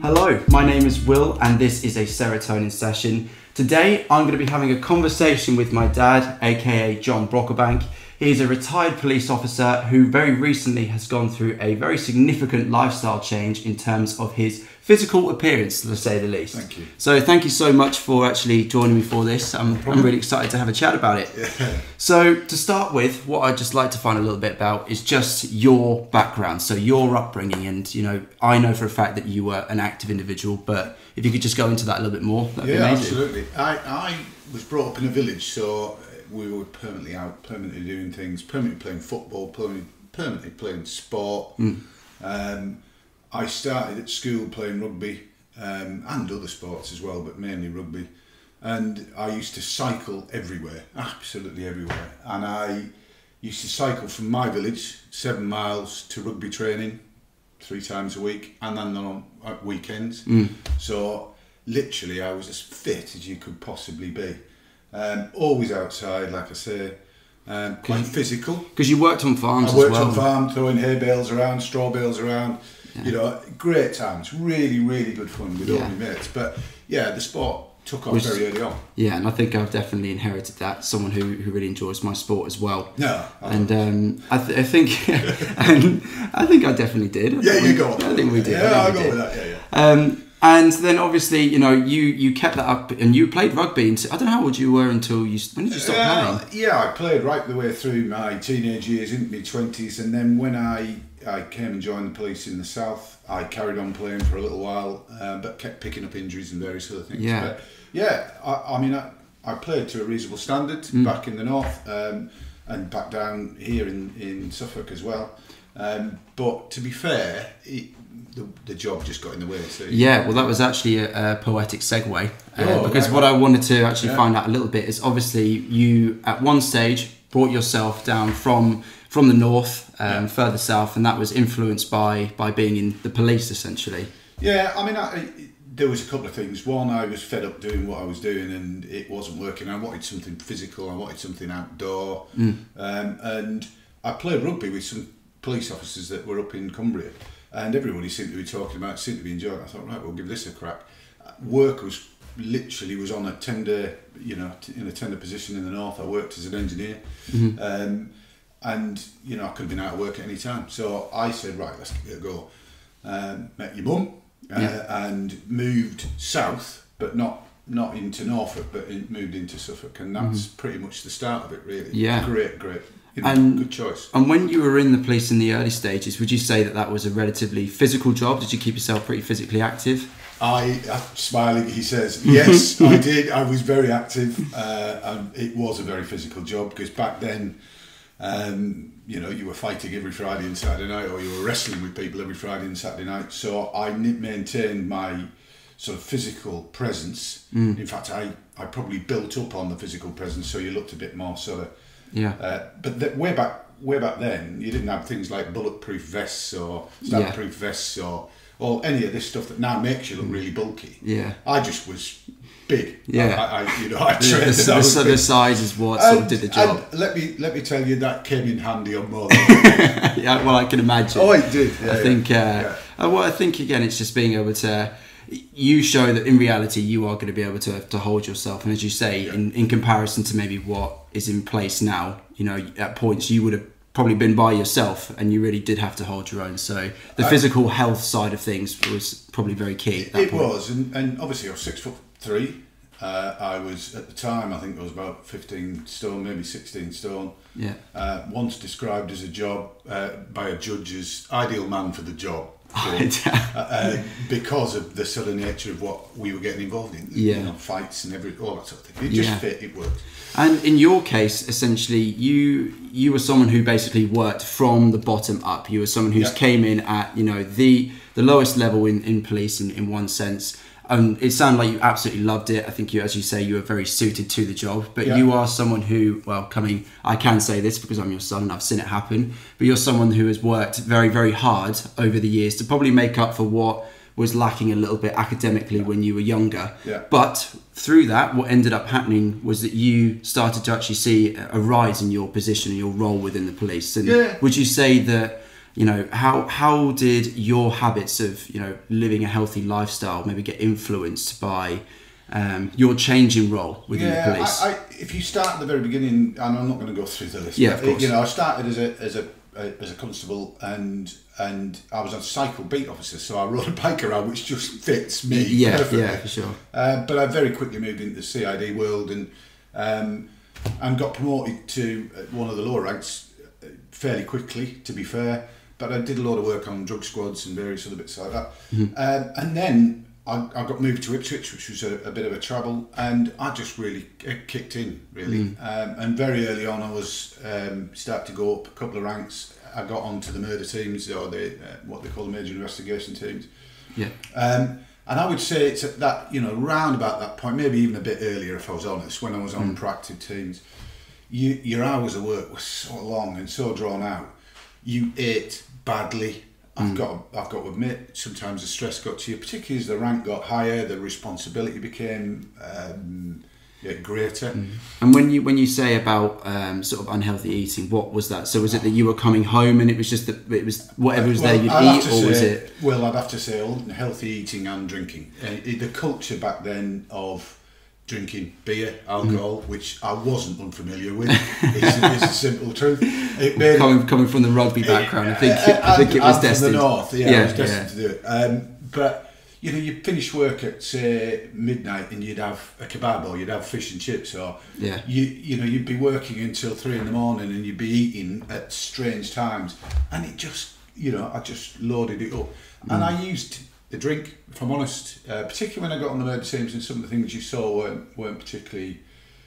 Hello, my name is Will, and this is a serotonin session. Today, I'm going to be having a conversation with my dad, aka John Brocklebank. He's a retired police officer who very recently has gone through a very significant lifestyle change in terms of his physical appearance, to say the least. Thank you. So, thank you so much for actually joining me for this. I'm, I'm really excited to have a chat about it. So, to start with, what I'd just like to find a little bit about is just your background, so your upbringing. And, you know, I know for a fact that you were an active individual, but if you could just go into that a little bit more, that'd Yeah, be amazing. absolutely. I, I was brought up in a village, so we were permanently out, permanently doing things, permanently playing football, permanently, permanently playing sport. Um, I started at school playing rugby um, and other sports as well, but mainly rugby. And I used to cycle everywhere, absolutely everywhere. And I used to cycle from my village, seven miles, to rugby training three times a week, and then on weekends. So literally, I was as fit as you could possibly be. Um, always outside, like I say, um, quite physical. Because you worked on farms I worked well. on farm, throwing hay bales around, straw bales around. You know, great times, really, really good fun with all Yeah. my mates. But yeah, the sport took off very early on. Yeah, and I think I've definitely inherited that. Someone who, who really enjoys my sport as well. No, I and um, I, th- I think, and I think I definitely did. I Yeah, you we- go I think we did. Yeah, I think I'll we go did. with that. Yeah, yeah. Um, and then obviously, you know, you you kept that up, and you played rugby. Until, I don't know how old you were until you. When did you stop Uh, playing? yeah, I played right the way through my teenage years into my twenties, and then when I I came and joined the police in the south, I carried on playing for a little while, uh, but kept picking up injuries and various other things. Yeah. but yeah. I, I mean, I, I played to a reasonable standard Mm. back in the north, um, and back down here in in Suffolk as well. Um, but to be fair, it, the, the job just got in the way. So Yeah, well, that was actually a, a poetic segue uh, Oh, because right. what I wanted to actually Yeah. find out a little bit is obviously you at one stage brought yourself down from from the north um, Yeah. further south, and that was influenced by by being in the police essentially. Yeah, I mean, I, I- there was a couple of things. One, I was fed up doing what I was doing, and it wasn't working. I wanted something physical. I wanted something outdoor, um, and I played rugby with some police officers that were up in Cumbria, and everybody seemed to be talking about, seemed to be enjoying. it. I thought, right, we'll give this a crack. Uh, Work was literally was on a tender, you know, in a tender position in the north. I worked as an engineer. Um, and you know I could have been out of work at any time. So I said, right, let's give it a go. Um, met your mum uh, Yeah. and moved south, but not not into Norfolk, but in, moved into Suffolk, and that's pretty much the start of it, really. Yeah. great, great, And- good choice. And when you were in the police in the early stages, would you say that that was a relatively physical job? Did you keep yourself pretty physically active? I, uh, smiling, he says, yes, I did. I was very active. Uh, and it was a very physical job because back then, um, you know, you were fighting every Friday and Saturday night, or you were wrestling with people every Friday and Saturday night. So I maintained my sort of physical presence. In fact, I, I probably built up on the physical presence, so you looked a bit more sort of. Yeah. Uh, but th- way back, way back then, you didn't have things like bulletproof vests or stab-proof vests or or any of this stuff that now makes you look really bulky. Yeah. I just was big. Yeah. I, I you know, I The, trained. the, and the, the size is what sort of did the job. let me let me tell you that came in handy on more yeah, well, I can imagine. Oh, it did. Yeah, I yeah. think. Uh, Yeah. uh, well, I think again, it's just being able to. You show that in reality you are going to be able to, to hold yourself, and as you say, Yeah. in, in comparison to maybe what is in place now, you know, at points you would have probably been by yourself, and you really did have to hold your own. So the I- physical health side of things was probably very key. At that It point. was, and, and obviously I was six foot three. Uh, I was at the time, I think I was about fifteen stone, maybe sixteen stone. Yeah. Uh, once described as a job uh, by a judge as ideal man for the job. Uh, uh, because of the sort of nature of what we were getting involved in, Yeah. you know, fights and every all that sort of thing. It just Yeah. fit. It worked. And in your case, essentially, you you were someone who basically worked from the bottom up. You were someone who's Yeah. came in at you know the the lowest level in, in police in, in one sense. Um, it sounded like you absolutely loved it. I think you, as you say, you were very suited to the job. But Yeah. you are someone who, well, coming, I can say this because I'm your son and I've seen it happen. But you're someone who has worked very, very hard over the years to probably make up for what was lacking a little bit academically when you were younger. Yeah. But through that, what ended up happening was that you started to actually see a rise in your position and your role within the police. And Yeah. would you say that you know how how did your habits of you know living a healthy lifestyle maybe get influenced by um, your changing role within yeah, the police? I, I, if you start at the very beginning, and I'm not going to go through the list. Yeah, of course. You know, I started as a as a as a constable, and and I was a cycle beat officer, so I rode a bike around, which just fits me. yeah, perfectly. yeah, for sure. Uh, but I very quickly moved into the CID world and um, and got promoted to uh, one of the lower ranks uh, fairly quickly. To be fair, but I did a lot of work on drug squads and various other bits like that. Um, and then I, I got moved to Ipswich, which was a, a bit of a trouble, and I just really kicked in really. Um, and very early on, I was um, started to go up a couple of ranks. I got onto the murder teams or the uh, what they call the major investigation teams. Yeah, Um, and I would say it's at that, you know, round about that point, maybe even a bit earlier if I was honest, when I was on proactive teams, you, your hours of work were so long and so drawn out. You ate badly. I've got, I've got to admit, sometimes the stress got to you, particularly as the rank got higher, the responsibility became um, yeah, greater. and when you when you say about um, sort of unhealthy eating, what was that? So was it that you were coming home and it was just that it was whatever was there you'd I'd eat, or was it? Well, I'd have to say healthy eating and drinking. Uh, the culture back then of drinking beer, alcohol, Mm. which I wasn't unfamiliar with, It's, the simple truth. It made Coming coming from the rugby background, I think I think it I'm was from destined. the north, yeah, I was yeah, to do it. Um, but you know, you'd finish work at say midnight and you'd have a kebab or you'd have fish and chips or Yeah. you you know you'd be working until three in the morning and you'd be eating at strange times and it just you know I just loaded it up and I used the drink if I'm honest uh, particularly when I got on the murder scenes and some of the things you saw weren't, weren't particularly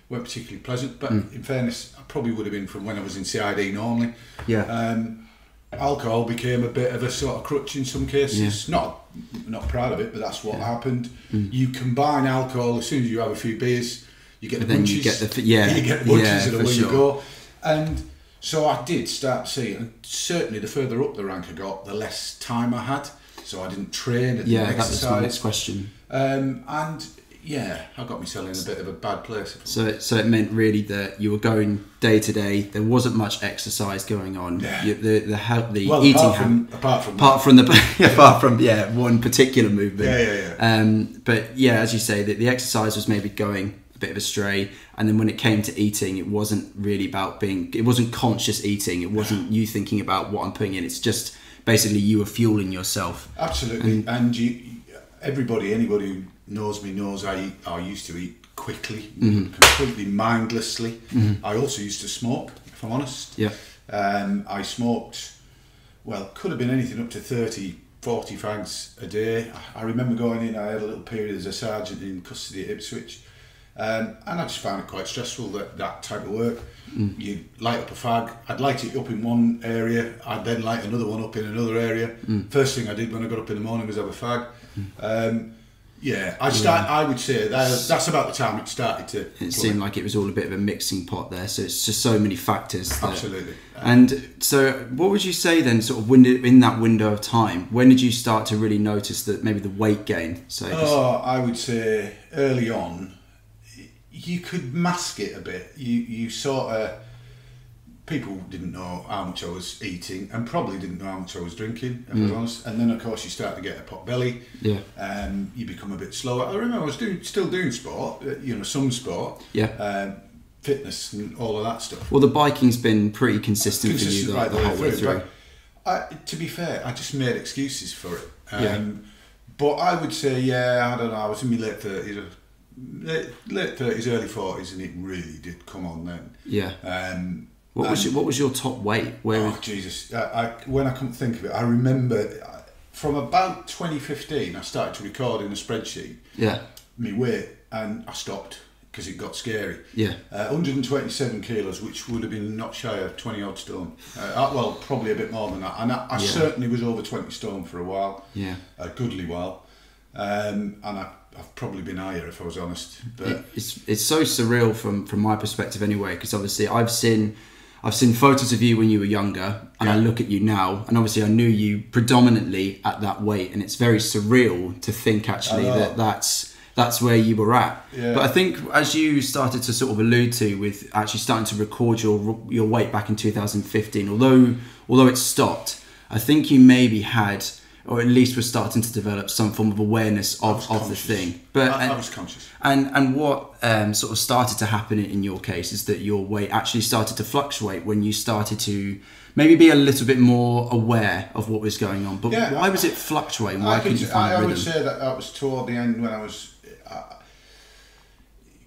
weren't particularly pleasant but in fairness I probably would have been from when I was in CID normally Yeah. um, alcohol became a bit of a sort of crutch in some cases. Not not proud of it, but that's what happened. You combine alcohol as soon as you have a few beers, you get the Then bunches. you get the yeah, you get the bunches yeah, and away sure. you go. And so I did start seeing, and certainly the further up the rank I got, the less time I had. So I didn't train, I didn't yeah, that was my next question. Um, and yeah, I got myself in a bit of a bad place. So, so it meant really that you were going day to day. There wasn't much exercise going on. Yeah. You, the the help, the Well, eating apart from, apart from apart from the apart from yeah one particular movement. Yeah, yeah, yeah. Um, but yeah, as you say, that the exercise was maybe going a bit of astray, and then when it came to eating, it wasn't really about being. It wasn't conscious eating. It wasn't you thinking about what I'm putting in. It's just basically you were fueling yourself. Absolutely, and you, everybody, anybody who knows me knows I eat, I used to eat quickly, completely mindlessly. I also used to smoke, if I'm honest. Yeah. Um, I smoked, well, could have been anything up to 30, 40 fags a day. I I remember going in, I had a little period as a sergeant in custody at Ipswich. Um, and I just found it quite stressful that that type of work. You light up a fag. I'd light it up in one area. I'd then light another one up in another area. First thing I did when I got up in the morning was have a fag. Um, yeah, I start. I would say that, that's about the time it started to. It play. seemed like it was all a bit of a mixing pot there. So it's just so many factors. that- Absolutely. And so, what would you say then, sort of, when in that window of time, when did you start to really notice that maybe the weight gain? So, Oh, I would say early on, you could mask it a bit. You you sort of people didn't know how much I was eating, and probably didn't know how much I was drinking. If I was honest. And then of course you start to get a pot belly. Yeah. Um, you become a bit slower. I remember I was doing still doing sport. uh, You know, some sport. Yeah. Um, fitness and all of that stuff. well, the biking's been pretty consistent, consistent for you right the, the whole way through. But I, to be fair, I just made excuses for it. Um, Yeah. But I would say, yeah, I don't know. I was in my late thirties, late late thirties, early forties, and it really did come on then. Yeah. Um, What was your, what was your top weight? Where Oh Jesus! I, I, when I come to think of it, I remember uh, from about 2015, I started to record in a spreadsheet yeah, Me weight, and I stopped because it got scary. yeah, Uh, 127 kilos, which would have been not shy of 20 odd stone. Uh, uh, well, probably a bit more than that. And I, I Yeah. certainly was over 20 stone for a while, yeah. a goodly while. Um, and I, I've probably been higher if I was honest. But it's it's so surreal from from my perspective anyway because obviously I've seen I've seen photos of you when you were younger and I look at you now and obviously I knew you predominantly at that weight and it's very surreal to think actually that that's that's where you were at Yeah. but I think as you started to sort of allude to with actually starting to record your your weight back in 2015 although although it stopped I think you maybe had, or at least were starting to develop some form of awareness of, of the thing. But I, I was conscious. and and what um, sort of started to happen in, your case is that your weight actually started to fluctuate when you started to maybe be a little bit more aware of what was going on. But Yeah, why was it fluctuating? Why I, couldn't could, you find I, a I rhythm? would say that that was toward the end when I was uh,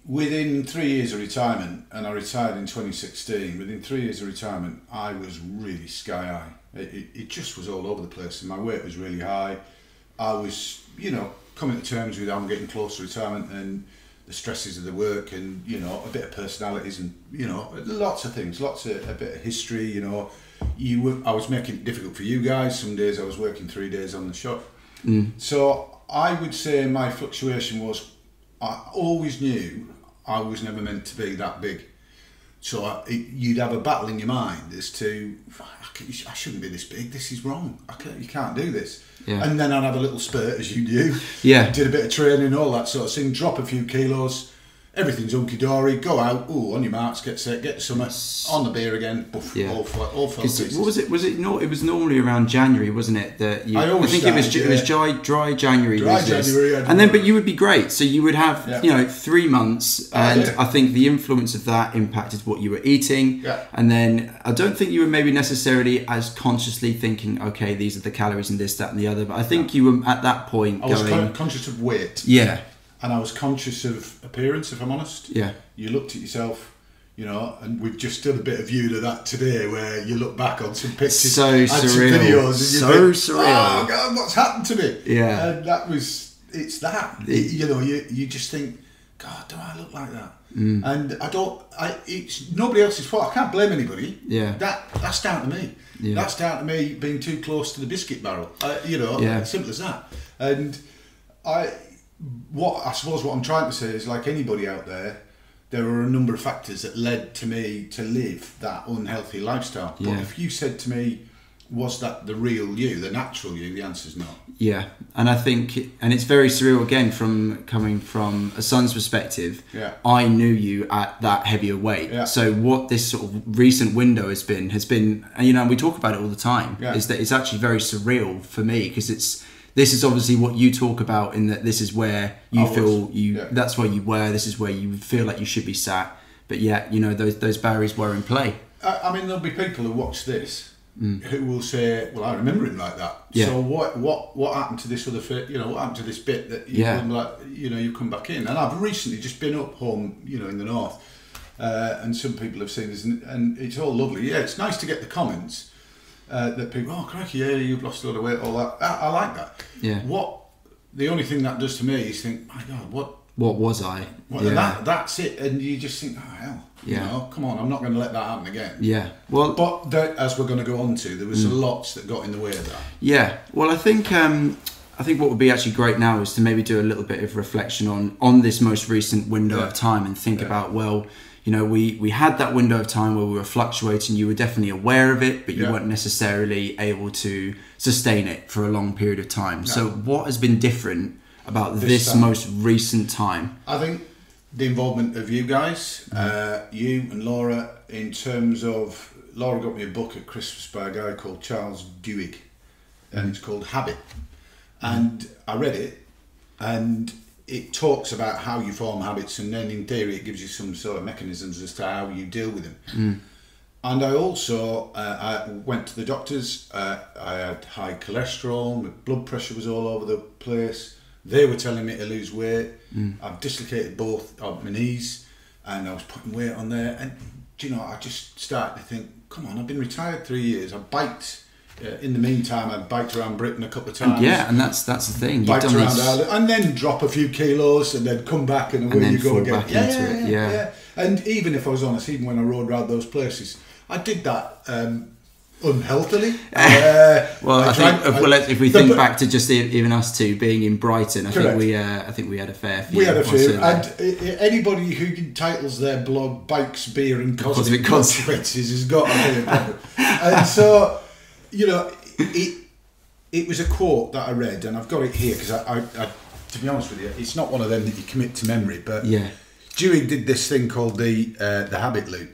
within three years of retirement, and I retired in 2016. Within three years of retirement, I was really sky high. It, it, just was all over the place, and my weight was really high. I was, you know, coming to terms with I'm getting close to retirement and the stresses of the work, and you know, a bit of personalities, and you know, lots of things, lots of a bit of history. You know, you were, I was making it difficult for you guys. Some days I was working three days on the shop. Mm. So I would say my fluctuation was I always knew I was never meant to be that big. So I, it, you'd have a battle in your mind as to I, I shouldn't be this big. This is wrong. I can't, you can't do this. Yeah. And then I'd have a little spurt as you do. Yeah. Did a bit of training, all that sort of thing. Drop a few kilos. Everything's hunky dory. Go out. Ooh, on your marks. Get set. Get some on the beer again. Boof, Yeah. All, all fell to 'Cause what was it? Was it not? It was normally around January, wasn't it? That you, I always think it was. started, It was dry, dry January. Dry. January, I and then, but you would be great. So you would have, Yeah. you know, three months, Oh, and yeah. I think the influence of that impacted what you were eating. Yeah. And then I don't think you were maybe necessarily as consciously thinking, okay, these are the calories and this, that, and the other. But I think you were at that point I was going, con- conscious of weight. yeah, and I was conscious of appearance, if I'm honest. yeah, You looked at yourself, you know, and we've just done a bit of view to that today, where you look back on some pictures, So and some surreal. videos, and you So think, surreal. Oh God, what's happened to me? Yeah. and that was it's that. It- you know, you you just think, God, do I look like that? Mm. And I don't. I it's nobody else's fault. I can't blame anybody. Yeah. that that's down to me. Yeah. That's down to me being too close to the biscuit barrel. Uh, you know, Yeah. simple as that. And I, what I suppose what I'm trying to say is like anybody out there, there are a number of factors that led to me to live that unhealthy lifestyle. Yeah. But if you said to me, was that the real you, the natural you? The answer is no. yeah. And I think, and it's very surreal again from coming from a son's perspective. Yeah. I knew you at that heavier weight. Yeah. So what this sort of recent window has been has been, and you know, we talk about it all the time. Yeah. Is that it's actually very surreal for me because it's this is obviously what you talk about in that this is where you feel you yeah. that's where you were. This is where you feel like you should be sat. But yet, you know, those those barriers were in play. I, I mean, there'll be people who watch this who will say, "Well, I remember him like that." Mm. Yeah. So what? What? What happened to this other? Fi- you know, what happened to this bit that you Yeah. like? You know, you come back in, and I've recently just been up home, you know, in the north, uh, and some people have seen this, and, and it's all lovely. Yeah, it's nice to get the comments uh, that people, "Oh, crikey, yeah, you've lost a lot of weight," all that. I, I like that. Yeah. What? The only thing that does to me is think, "My God, what?" What was I? Well, that, that's it, and you just think, "Oh hell, Yeah. you know, come on, I'm not going to let that happen again." Yeah. Well, But there, as we're going to go on to, there was Mm. lots that got in the way of that. Yeah, well, I think um, I think what would be actually great now is to maybe do a little bit of reflection on on this most recent window Yeah. of time and think Yeah. about well, you know, we we had that window of time where we were fluctuating. You were definitely aware of it, but you Yeah. weren't necessarily able to sustain it for a long period of time. So, what has been different about This this, most recent time? I think the involvement of you guys, Mm. uh, you and Laura, in terms of Laura got me a book at Christmas by a guy called Charles Duhigg, and it's called Habit, and I read it, and it talks about how you form habits, and then in theory it gives you some sort of mechanisms as to how you deal with them. And I also uh, I went to the doctors. Uh, I had high cholesterol. My blood pressure was all over the place. They were telling me to lose weight. I've dislocated both of my knees, and I was putting weight on there. And do you know, I just started to think, come on, I've been retired three years. I biked. In the meantime, I biked around Britain a couple of times. Yeah, and that's that's the thing. You've Biked done around this. Ireland, and then drop a few kilos, and then come back, and away then you go again. back into it, yeah. And even if I was honest, even when I rode around those places, I did that um, unhealthily. Uh, Well, I, drank- think if, I- well, if we think back to just even us two being in Brighton, I Correct. think we uh, I think we had a fair few. We had a few, and uh, anybody who titles their blog "Bikes, Beer, and Cosmic Cosmic Consequences" has got a bit of problem. and so, you know, it it was a quote that I read, and I've got it here because I, I, I, to be honest with you, it's not one of them that you commit to memory, but Yeah. Duhigg did this thing called the uh, the habit loop.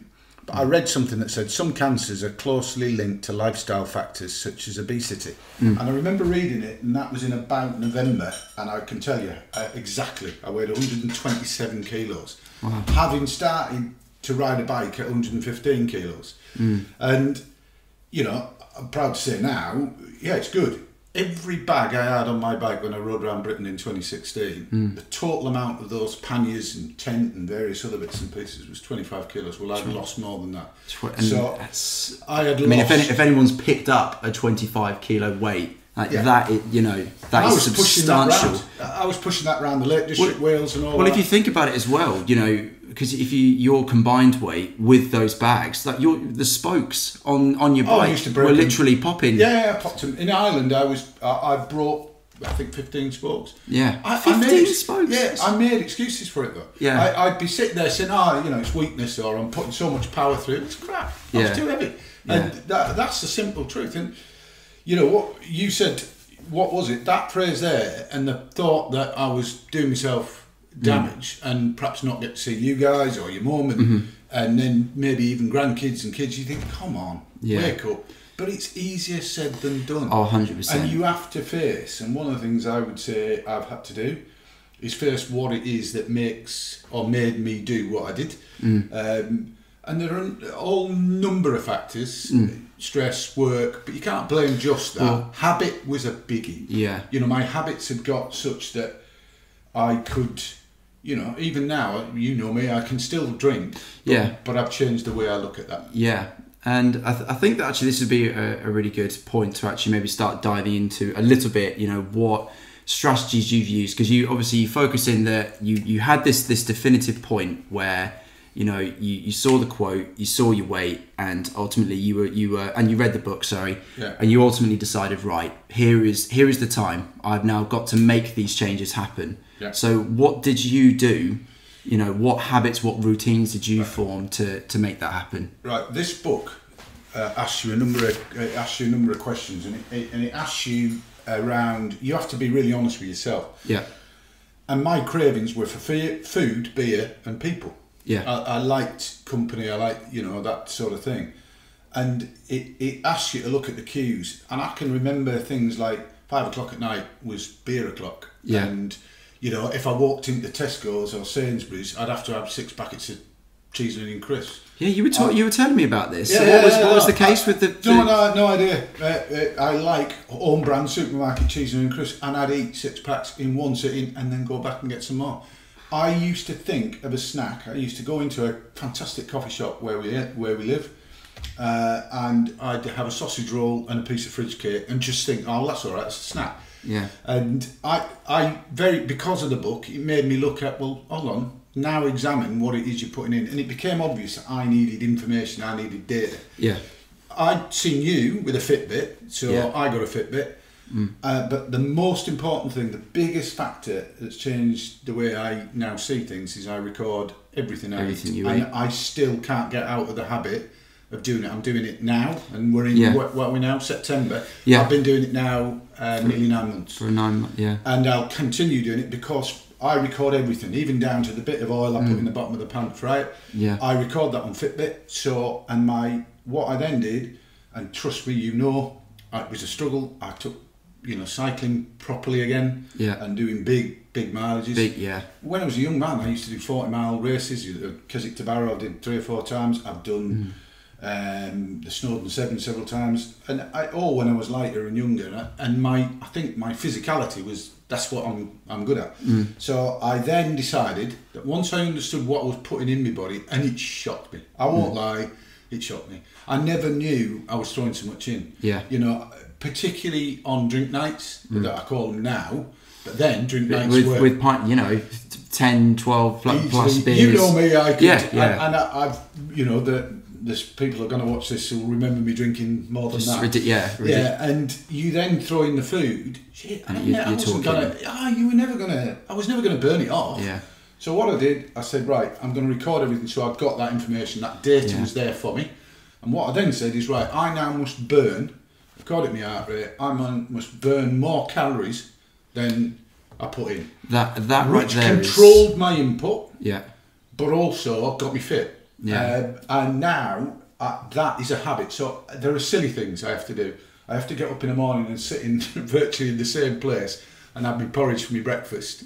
But I read something that said some cancers are closely linked to lifestyle factors such as obesity. And I remember reading it, and that was in about November. And I can tell you uh, exactly, I weighed 127 kilos, having started to ride a bike at 115 kilos. And you know, I'm proud to say now, yeah, it's good. Every bag I had on my bike when I rode around Britain in 2016, hmm. the total amount of those panniers and tent and various other bits and pieces was 25 kilos. Well, I've lost more than that. And so I had I mean, if, any, if anyone's picked up a 25 kilo weight, like Yeah. that, is, you know, that I is was pushing that substantial. round. I was pushing that round the Lake District, Wales, and all Well, that. if you think about it as well, you know, because if you your combined weight with those bags, like your the spokes on on your Oh, bike break were them. literally popping. Yeah, yeah, I popped them. In Ireland, I was I, I brought I think fifteen spokes. Yeah. I, 15 I made, spokes? Yeah, I made excuses for it though. Yeah. I, I'd be sitting there saying, "Oh, you know, it's weakness," or "I'm putting so much power through. It's crap. Yeah. was too heavy, Yeah. and that, that's the simple truth. And you know what you said. What was it? That phrase there, and the thought that I was doing myself Mm. damage, and perhaps not get to see you guys or your mum, and, Mm-hmm. and then maybe even grandkids and kids. You think, "Come on, Yeah. wake up." But it's easier said than done. Oh, 100%. And you have to face, and one of the things I would say I've had to do is face what it is that makes or made me do what I did. Mm. Um, and there are a whole number of factors Mm. stress, work, but you can't blame just that. Habit was a biggie. Yeah. You know, my habits had got such that I could. You know, even now, you know me, I can still drink. But, Yeah. But I've changed the way I look at that. Yeah, and I, th- I think that actually this would be a, a really good point to actually maybe start diving into a little bit. You know what strategies you've used because you obviously you focus in that you you had this this definitive point where you know you, you saw the quote, you saw your weight, and ultimately you were you were and you read the book. Sorry, Yeah. and you ultimately decided right here is here is the time. I've now got to make these changes happen. Yeah. So what did you do? You know what habits, what routines did you form to to make that happen? Right, this book uh, asks you a number of uh, asks you a number of questions, and it, it, and it asks you around. You have to be really honest with yourself. Yeah. And my cravings were for food, beer, and people. Yeah. I, I liked company. I liked you know that sort of thing, and it it asks you to look at the cues. And I can remember things like five o'clock at night was beer o'clock. Yeah. And you know, if I walked into Tesco's or Sainsbury's, I'd have to have six packets of cheese and onion crisps. Yeah, you were ta- you were telling me about this. So Yeah, what was yeah, what was no, the case I- with the? No, no, no idea. Uh, uh, I like home brand supermarket cheese and onion crisps, and I'd eat six packs in one sitting and then go back and get some more. I used to think of a snack. I used to go into a fantastic coffee shop where we where we live, uh, and I'd have a sausage roll and a piece of fridge cake, and just think, oh, that's all right, it's a snack. Yeah. And I, I very because of the book, it made me look at well, hold on, now examine what it is you're putting in, and it became obvious that I needed information, I needed data. Yeah. I'd seen you with a Fitbit, so Yeah. I got a Fitbit. Uh, but the most important thing, the biggest factor that's changed the way I now see things is I record everything I Everything eat. you and eat. I still can't get out of the habit of doing it. I'm doing it now, and we're in Yeah. what, what are we now? September. Yeah. I've been doing it now uh, nearly nine months For nine month, yeah. and I'll continue doing it because I record everything, even down to the bit of oil I Mm. put in the bottom of the pan to fry it. Yeah. I record that on Fitbit. So, and my what I then did, and trust me, you know, it was a struggle. I took, you know, cycling properly again, Yeah. and doing big, big mileages. Big, yeah. When I was a young man, I used to do forty mile races. Uh, Keswick to Barrow, I did three or four times. I've done. Um, the Snowdon Seven several times, and I, all when I was lighter and younger, and, my I think my physicality was that's what I'm I'm good at. Mm. So I then decided that once I understood what I was putting in my body, and it shocked me. I won't mm. lie, it shocked me. I never knew I was throwing so much in. Yeah. You know, particularly on drink nights mm. that I call them now. But then drink nights With were with pint, you know, 10, 12 plus Easily. beers. You know me, I could, Yeah, yeah. And, and I, I've, you know, the this people are going to watch this will remember me drinking more than Just that. ridic- yeah, ridic- yeah. And you then throw in the food. Shit, And I, you- I wasn't gonna. Ah, you were never gonna. I was never gonna burn it off. Yeah. So what I did, I said, right, I'm going to record everything. So I've got that information. That data Yeah. was there for me. And what I then said is, right, I now must burn. I've got it my heart rate. I must burn more calories than I put in, That that right which there is- controlled my input Yeah. but also got me fit. Yeah. Um, and now uh, that is a habit. So there are silly things I have to do. I have to get up in the morning and sit in virtually in the same place and have my porridge for my breakfast.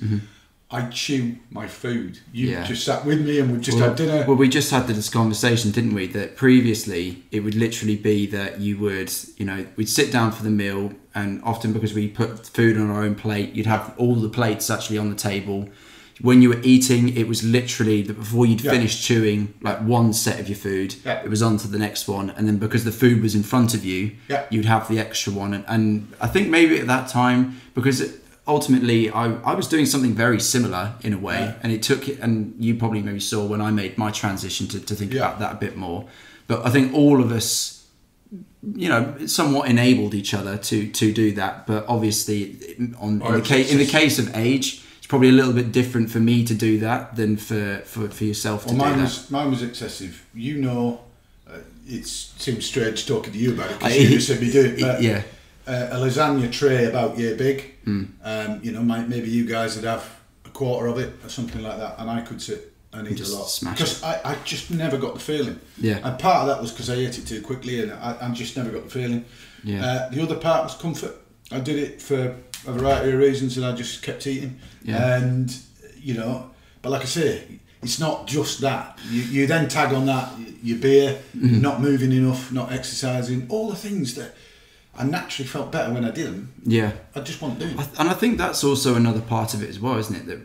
I chew my food. You. Yeah. just sat with me and we've just well, had dinner. Well, we just had this conversation, didn't we? That previously it would literally be that you would, you know, we'd sit down for the meal, and often because we put food on our own plate, you'd have all the plates actually on the table. When you were eating, it was literally that before you'd Yeah. finished chewing like one set of your food, Yeah. it was on to the next one, and then because the food was in front of you, Yeah. you'd have the extra one. And, and I think maybe at that time, because ultimately I, I was doing something very similar in a way, Yeah. and it took and you probably maybe saw when I made my transition to, to think about that a bit more. But I think all of us, you know, somewhat enabled each other to to do that. But obviously, on in the case in the case of age, it's probably a little bit different for me to do that than for for, for yourself to Well, do mine that. was mine was excessive. You know, uh, it seems strange talking to you about it because you just said me do it. But yeah. uh, a lasagna tray about year big. Um, you know, might, maybe you guys would have a quarter of it or something like that, and I could sit and eat Just a lot because I, I just never got the feeling. Yeah. And part of that was because I ate it too quickly, and I, I just never got the feeling. Yeah. Uh, the other part was comfort. I did it for a variety of reasons, and I just kept eating. Yeah. And you know, but like I say, it's not just that. You, you then tag on that your beer, Mm-hmm. not moving enough, not exercising, all the things that I naturally felt better when I did them. Yeah. I just wasn't doing. I th- and I think that's also another part of it as well, isn't it? That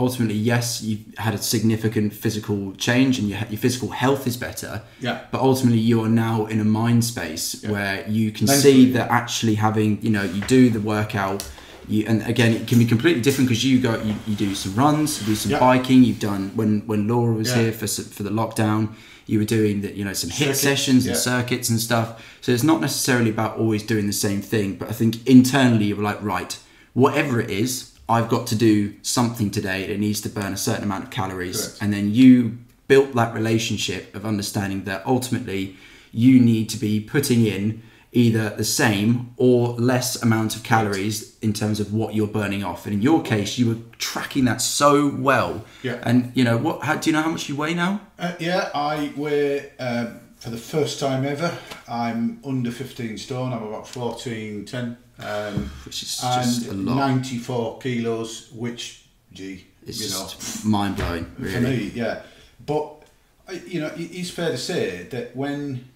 ultimately, yes, you had a significant physical change and your, your physical health is better. Yeah. But ultimately, you are now in a mind space Yeah. where you can Mentally, see yeah. that actually having, you know, you do the workout. You, and again, it can be completely different because you go, you, you do some runs, you do some Yeah. biking. You've done when when Laura was Yeah. here for for the lockdown. You were doing that, you know, some hit Circuits, sessions and circuits and stuff. So it's not necessarily about always doing the same thing, but I think internally you were like, right, whatever it is, I've got to do something today. It needs to burn a certain amount of calories, Correct. and then you built that relationship of understanding that ultimately you need to be putting in either the same or less amount of calories in terms of what you're burning off. And in your case, you were tracking that so well. Yeah. And you know what? How, do you know how much you weigh now? Uh, yeah, I weigh um, for the first time ever. I'm under 15 stone. I'm about 14, 10. Um, Which is and just a lot. 94 kilos, which, gee, It's you know, just mind blowing, really. for me, yeah. But you know, it's fair to say that when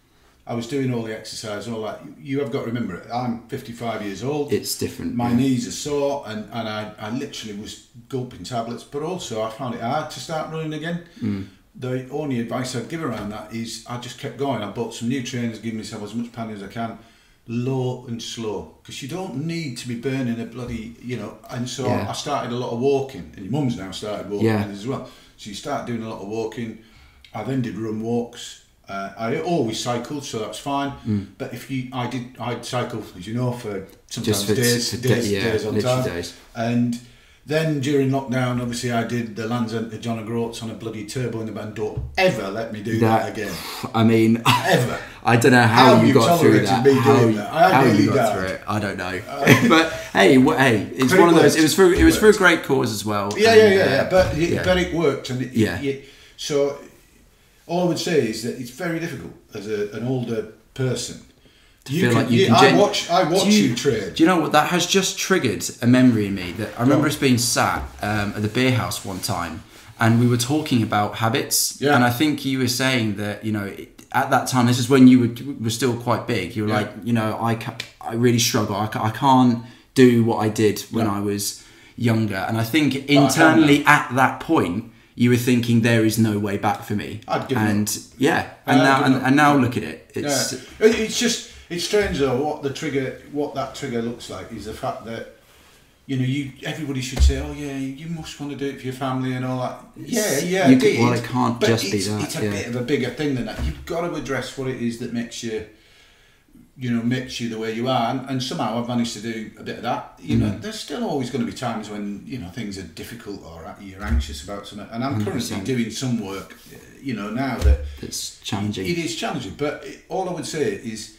I was doing all the exercise, all that, you have got to remember it. I'm 55 years old. It's different. my yeah. knees are sore, and, and I, I literally was gulping tablets. But also, I found it hard to start running again. Mm. The only advice I'd give around that is I just kept going. I bought some new trainers, give myself as much panning as I can, low and slow, because you don't need to be burning a bloody, you know. And so Yeah. I started a lot of walking, and your mum's now started walking Yeah. as well. So you start doing a lot of walking. I then did run walks. Uh, I always cycled, so that's fine. Mm. But if you, I did, I'd cycle, as you know, for sometimes Just for, days, days, yeah, days on time. days. And then during lockdown, obviously, I did the Lands End to John O'Groats on a bloody turbo in the band. Don't ever let me do that, again. I mean, Ever. I don't know how, How you you got through that. me how doing you, that. I how you got died. through it, I don't know. but hey, wh- hey, it's But it one of those. It was for it was for a great cause as well. Yeah, yeah, yeah, uh, yeah. But it, yeah. but it worked, and it, Yeah. it- so all I would say is that it's very difficult as a, an older person. You feel can, like you you- can I gen- watch, I watch Do you, train. Do you know what? That has just triggered a memory in me that I remember us being sat um, at the beer house one time and we were talking about habits. Yeah. and I think you were saying that you know it- at that time this is when you were, were still quite big. You were Yeah. like you know I, ca- I really struggle. I, ca- I can't do what I did when No. I was younger. And I think I internally at that point you were thinking there is no way back for me. I'd given and yeah. And now and, and now look at it. It's yeah. It- It's just it's strange though what the trigger what that trigger looks like is the fact that you know you everybody should say oh yeah you must want to do it for your family and all that yeah yeah You did, well, it can't but just be that, it's a yeah. bit of a bigger thing than that you've got to address what it is that makes you you know makes you the way you are and, and somehow I've managed to do a bit of that you Mm. know there's still always going to be times when you know things are difficult or you're anxious about something and I'm currently 100%. doing some work you know now that it's challenging it is challenging, but it, all I would say is,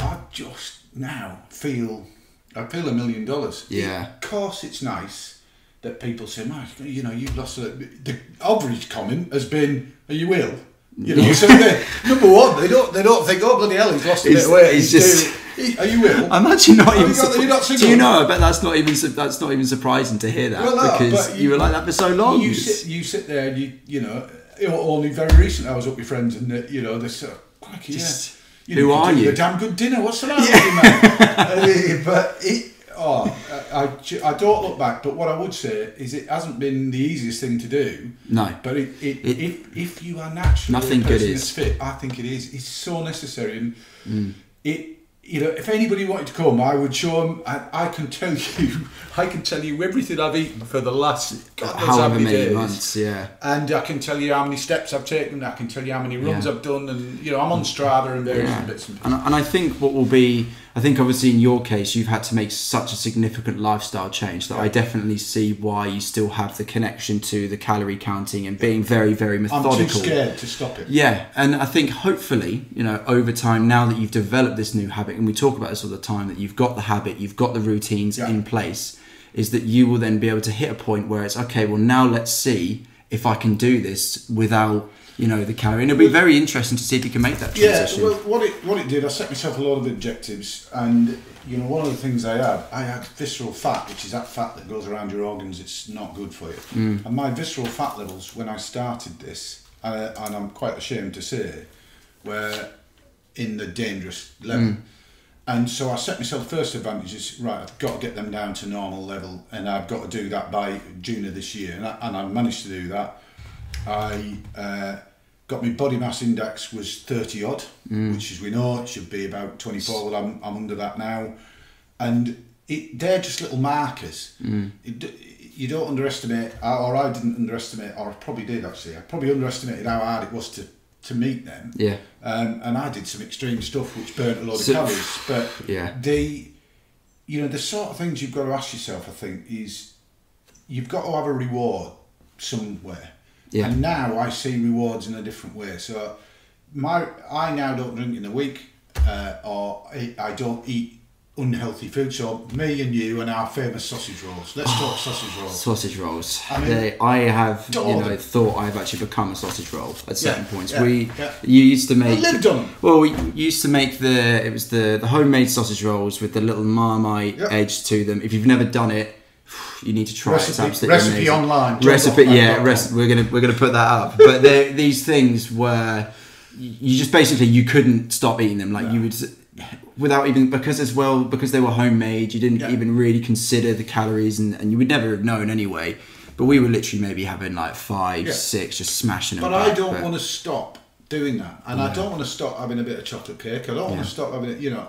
I just now feel, I feel a million dollars. Yeah. Of course, it's nice that people say, "Mike, you know, you've lost." A, the average comment has been, "Are you ill?" You know, so they, number one, they don't they don't think, oh bloody hell, he's lost a bit He's- of weight. he's just- are you ill? I'm actually not Oh, even. you got- not Do you know? I bet that's not even that's not even surprising to hear that Well, no, because but you, were like that for so long. You sit, you sit there, and you you know, you only very recent I was up with friends, and uh, you know, they said, "Crikey, Just, yeah, who you are could do you?" A damn good dinner. What's the matter with you, man?" Uh, but it, oh, I, I I don't look back. But what I would say is, it hasn't been the easiest thing to do. No. But it, it, It- if if you are naturally Nothing a good is. that's fit, I think it is. It's so necessary, and Mm. it. You know, if anybody wanted to come, I would show them. I, I can tell you, I can tell you everything I've eaten for the last God knows how many days. months, yeah. And I can tell you how many steps I've taken. I can tell you how many runs Yeah. I've done, and you know I'm on Strava and various Yeah. bits and pieces. And, and I think what will be, I think obviously in your case, you've had to make such a significant lifestyle change that I definitely see why you still have the connection to the calorie counting and being very, very methodical. I'm too scared to stop it. Yeah, and I think hopefully, you know, over time, now that you've developed this new habit, and we talk about this all the time, that you've got the habit, you've got the routines Yeah. in place, is that you will then be able to hit a point where it's okay. Well, now let's see if I can do this without, you know, the calorie. And it'll be very interesting to see if you can make that transition. Yeah, well, what it what it did, I set myself a lot of objectives, and you know, one of the things I had, I had visceral fat, which is that fat that goes around your organs. It's not good for you. Mm. And my visceral fat levels when I started this, and, and I'm quite ashamed to say, were in the dangerous level. Mm. And so I set myself first advantages. Right, I've got to get them down to normal level, and I've got to do that by June of this year, and I, and I managed to do that. I uh, got my body mass index was 30 odd, which as we know it should be about 24. Well, I'm, I'm under that now. And it, they're just little markers. It, you don't underestimate, or I didn't underestimate, or I probably did actually, I probably underestimated how hard it was to, to meet them. yeah. Um, and I did some extreme stuff which burnt a lot So- of calories. But Yeah. the, you know, the sort of things you've got to ask yourself, I think, is you've got to have a reward somewhere. Yeah. And now I see rewards in a different way. So my, I now don't drink in a week, uh, or I, I don't eat unhealthy food. So me and you and our famous sausage rolls. Let's talk sausage rolls. Sausage rolls. I mean- they, I have, you know, thought I've actually become a sausage roll at certain points. yeah, we, yeah. you used to make. I lived on. Well, we used to make the. It was the the homemade sausage rolls with the little marmite Yeah. edge to them. If you've never done it, you need to try it. Recipe- absolutely recipe amazing. online, Recipe, yeah. Rec- we're gonna we're gonna put that up. But these things were, you just basically you couldn't stop eating them. Like you would, without even because as well because they were homemade, you didn't Yeah. even really consider the calories, and, and you would never have known anyway. But we were literally maybe having like five, Yeah. six, just smashing them. But I don't want to stop doing that, and I don't want to stop having a bit of chocolate cake. I don't want to stop having it, you know.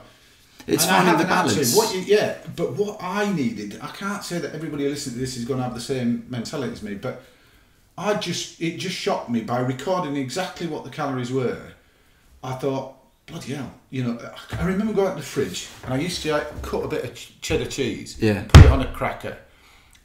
It's And finding the balance. What you, yeah, but what I needed, I can't say that everybody listening to this is going to have the same mentality as me, but I just it just shocked me by recording exactly what the calories were. I thought, bloody hell, you know. I remember going out to the fridge and I used to like, cut a bit of ch- cheddar cheese, Yeah. put it on a cracker,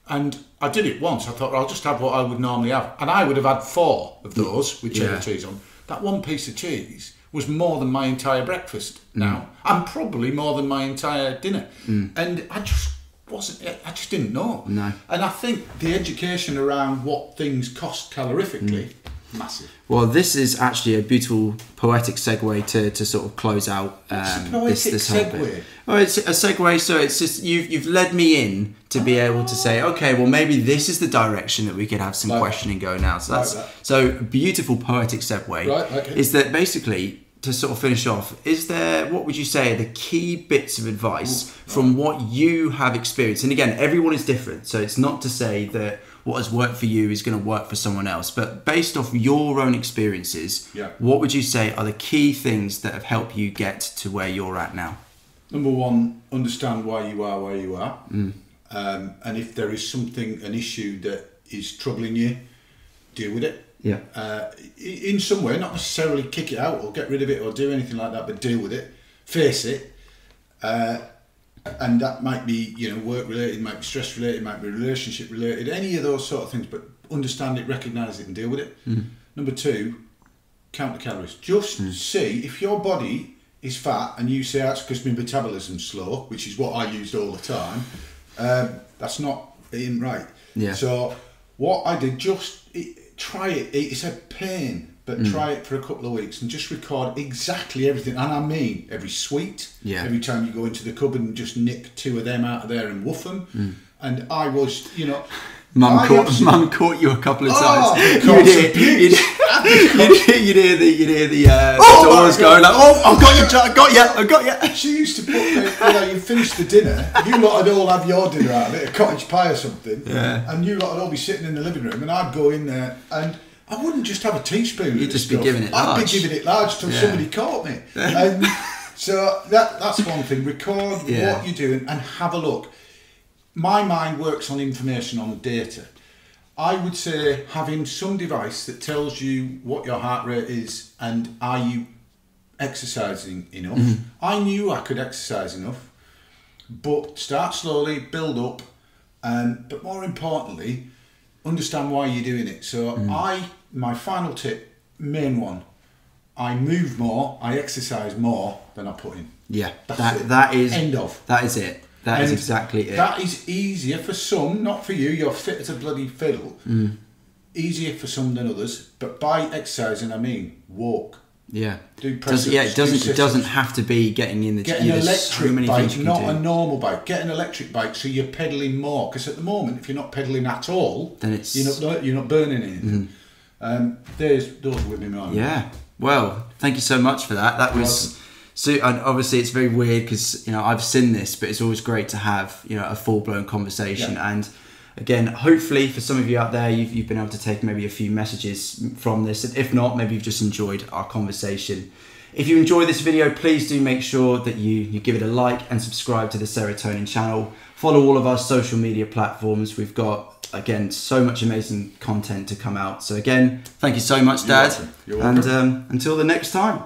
and I did it once. I thought well, I'll just have what I would normally have, and I would have had four of those with cheddar Yeah. cheese on. That one piece of cheese was more than my entire breakfast Mm. now, and probably more than my entire dinner. And I just wasn't. I just didn't know. No. And I think the education around what things cost calorifically, Mm. massive. Well, this is actually a beautiful poetic segue to, to sort of close out um, It's a this this whole bit. Oh, it's a segue. So it's just you've you've led me in to be able to say, okay, well maybe this is the direction that we could have some Like questioning go now. So that's that. so beautiful poetic segue. Right, okay. Is that basically to sort of finish off? Is there what would you say are the key bits of advice from what you have experienced? And again, everyone is different, so it's not to say that what has worked for you is going to work for someone else. But based off your own experiences, Yeah. what would you say are the key things that have helped you get to where you're at now? Number one, understand why you are where you are. Mm. Um, and if there is something, an issue that is troubling you, deal with it. Yeah. Uh, in some way, not necessarily kick it out or get rid of it or do anything like that, but deal with it, face it. Uh, and that might be, you know, work related, might be stress related, might be relationship related, any of those sort of things, but understand it, recognise it, and deal with it. Number two, count the calories. Just see if your body is fat and you say that's because my metabolism's slow, which is what I used all the time. Um, that's not in right. Yeah. So what I did, just it, try it. It's a pain. but Mm. try it for a couple of weeks and just record exactly everything. And I mean, every sweet, Yeah. every time you go into the cupboard and just nick two of them out of there and woof them. And I was, you know, Mm. Mum caught, absolutely- mum caught you a couple of Oh, times. because you'd, hear, you'd, hear, you'd hear the you'd hear the, uh, Oh the doors going like, oh, I've got you, I got you, I got you. She used to put, you know, you finish the dinner, you lot would all have your dinner out of it, a cottage pie or something, Yeah. and you lot would all be sitting in the living room, and I'd go in there, and I wouldn't just have a teaspoon. You'd just be stuff. giving it I'd be giving it large till Yeah. somebody caught me. And so that that's one thing. Record Yeah. what you're doing and have a look. My mind works on information on data. I would say having some device that tells you what your heart rate is and are you exercising enough. Mm-hmm. I knew I could exercise enough, but start slowly, build up, and but more importantly, understand why you're doing it. So Mm. I, my final tip, main one, I move more, I exercise more than I put in. Yeah, That's that it. that is End of. That is it. That is And exactly it. That is easier for some, not for you. You're fit as a bloody fiddle. Mm. Easier for some than others, but by exercising, I mean walk. yeah. Do press-ups, yeah, it doesn't. It doesn't have to be getting in the Get an electric so many bike, not can a normal bike. Get an electric bike so you're pedaling more. Because at the moment, if you're not pedaling at all, Then it's- you're not you're not burning anything. Um, there's those with me. Yeah. Well, thank you so much for that. That was so. And obviously, it's very weird because you know I've seen this, but it's always great to have you know a full blown conversation. Yeah. And again, hopefully for some of you out there, you've, you've been able to take maybe a few messages from this. And if not, maybe you've just enjoyed our conversation. If you enjoy this video, please do make sure that you, you give it a like and subscribe to the Serotonin channel. Follow all of our social media platforms. We've got, again, so much amazing content to come out. So, again, thank you so much, You're Dad. welcome. You're And welcome. um, until the next time.